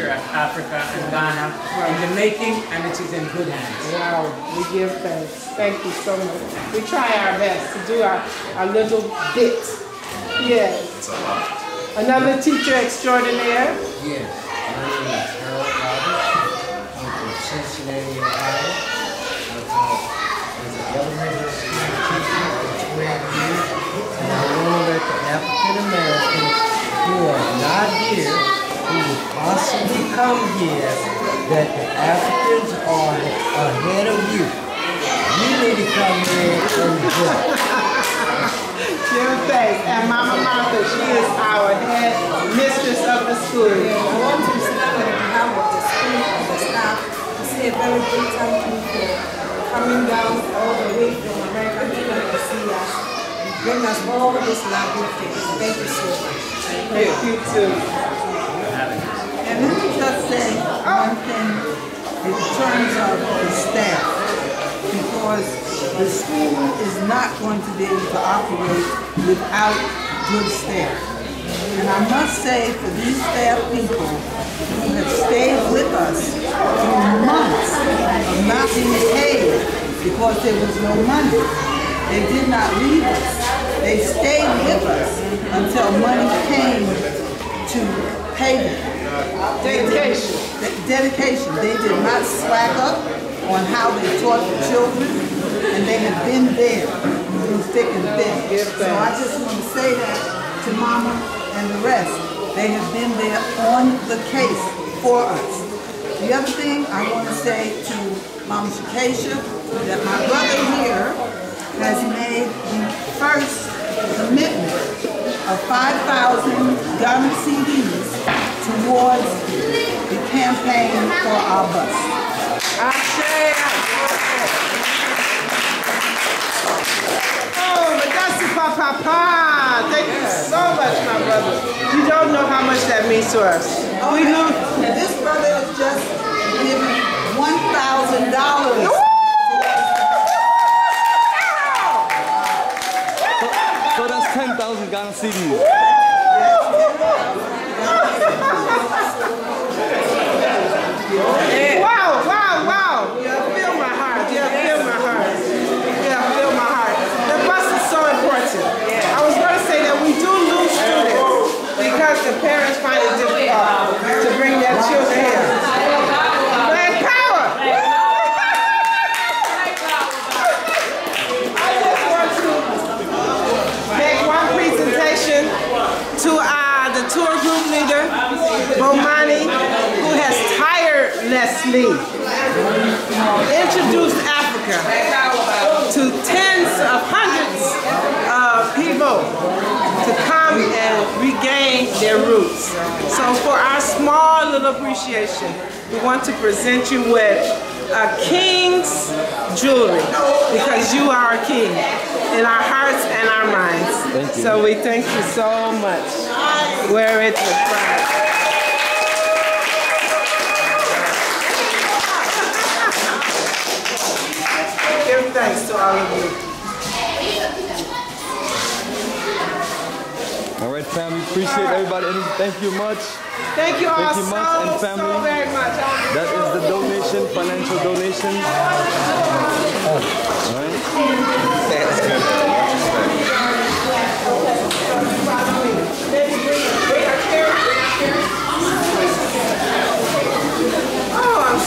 future of Africa and Ghana in the making, and it is in good hands. Wow, we give thanks. Thank you so much. We try our best to do our, our little bit. Yes. It's a lot. Another teacher extraordinaire. Yes, my name is Harold Roberts. I'm from Cincinnati, Ohio. I've taught as a elementary school teacher for 12 years. And I want to let the African Americans who are not here, who would possibly come here, that the Africans are ahead of you. You need to come here and vote. Give thanks. And Mama Martha, she is our head mistress of the school. I want to start on behalf of the school and the staff to say a very big thank you for coming down all the way from America to to see us and bring us all this lovely things. Thank you so much. Thank you too. Just say one thing in terms of the staff, because the school is not going to be able to operate without good staff. And I must say for these staff people who have stayed with us through months of not being paid because there was no money, they did not leave us. They stayed with us until money came to pay them. Dedication. De- Dedication. They did not slack up on how they taught the children, and they have been there through thick and thin. So I just want to say that to Mama and the rest. They have been there on the case for us. The other thing I want to say to Mama Shakesha, that my brother here has made the first commitment of 5,000 Ghana cedis towards the campaign for our bus. Ashe. Oh, but that's the papa. Thank you so much, my brother. You don't know how much that means to us. Oh, we know this brother is just giving one thousand dollars. So that's 10,000 Ghana cedis. Wow, wow, wow. You feel my heart. You feel my heart. You feel my heart. The bus is so important. I was going to say that we do lose students because the parents find it difficult to bring their children here. Black power. I just want to make one presentation to uh, the tour group leader, Bomani, who has tirelessly introduced Africa to tens of hundreds of people to come and regain their roots. So for our small little appreciation, we want to present you with a king's jewelry because you are a king in our hearts and our minds. So we thank you so much. Wear it with pride. Thanks to all of you. All right, family. Appreciate everybody. And Thank you much. Thank you all Thank you so, much, and so family. very much. That is the donation, financial donation. All right.